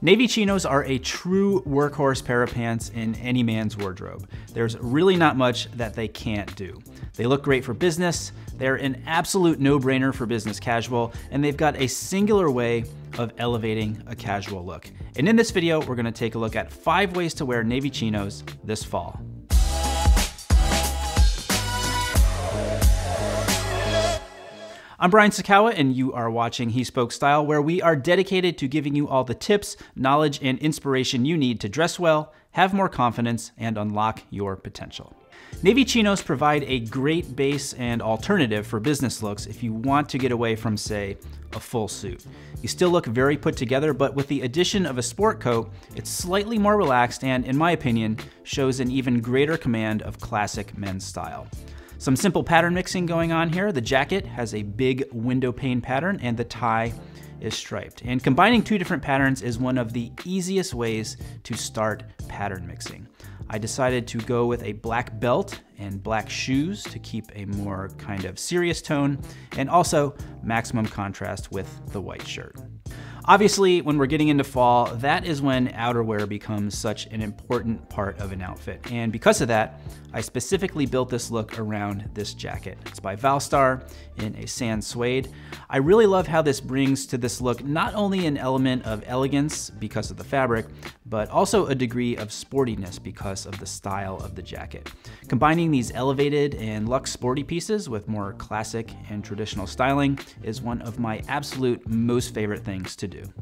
Navy chinos are a true workhorse pair of pants in any man's wardrobe. There's really not much that they can't do. They look great for business, they're an absolute no-brainer for business casual, and they've got a singular way of elevating a casual look. And in this video, we're gonna take a look at five ways to wear Navy chinos this fall. I'm Brian Sacawa, and you are watching He Spoke Style, where we are dedicated to giving you all the tips, knowledge, and inspiration you need to dress well, have more confidence, and unlock your potential. Navy chinos provide a great base and alternative for business looks if you want to get away from, say, a full suit. You still look very put together, but with the addition of a sport coat, it's slightly more relaxed and, in my opinion, shows an even greater command of classic men's style. Some simple pattern mixing going on here. The jacket has a big window pane pattern and the tie is striped. And combining two different patterns is one of the easiest ways to start pattern mixing. I decided to go with a black belt and black shoes to keep a more kind of serious tone and also maximum contrast with the white shirt. Obviously, when we're getting into fall, that is when outerwear becomes such an important part of an outfit. And because of that, I specifically built this look around this jacket. It's by Valstar in a sand suede. I really love how this brings to this look not only an element of elegance because of the fabric, but also a degree of sportiness because of the style of the jacket. Combining these elevated and luxe sporty pieces with more classic and traditional styling is one of my absolute most favorite things to do.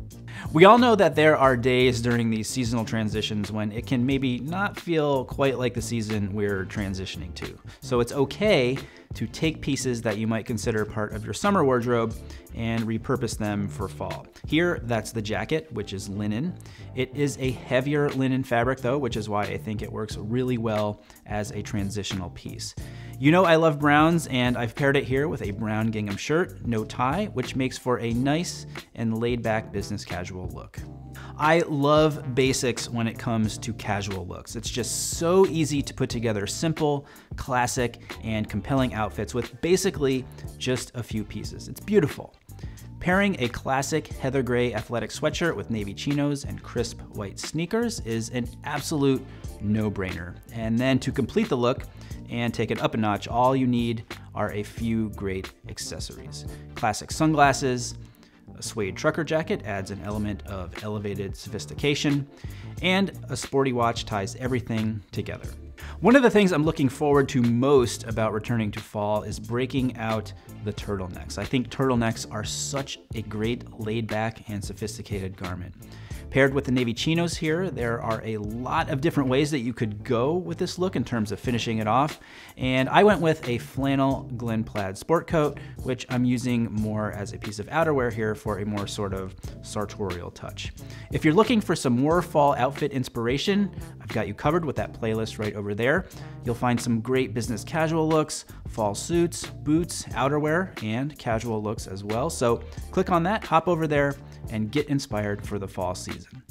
We all know that there are days during these seasonal transitions when it can maybe not feel quite like the season we're transitioning to. So it's okay to take pieces that you might consider part of your summer wardrobe and repurpose them for fall. Here, that's the jacket, which is linen. It is a heavier linen fabric though, which is why I think it works really well as a transitional piece. You know I love browns and I've paired it here with a brown gingham shirt, no tie, which makes for a nice and laid back business casual look. I love basics when it comes to casual looks. It's just so easy to put together simple, classic, and compelling outfits with basically just a few pieces. It's beautiful. Pairing a classic heather gray athletic sweatshirt with navy chinos and crisp white sneakers is an absolute no-brainer. And then to complete the look, and take it up a notch, all you need are a few great accessories. Classic sunglasses, a suede trucker jacket adds an element of elevated sophistication, and a sporty watch ties everything together. One of the things I'm looking forward to most about returning to fall is breaking out the turtlenecks. I think turtlenecks are such a great laid back and sophisticated garment. Paired with the navy chinos here, there are a lot of different ways that you could go with this look in terms of finishing it off. And I went with a flannel Glen plaid sport coat, which I'm using more as a piece of outerwear here for a more sort of sartorial touch. If you're looking for some more fall outfit inspiration, I've got you covered with that playlist right over there. You'll find some great business casual looks, fall suits, boots, outerwear, and casual looks as well. So click on that, hop over there, and get inspired for the fall season.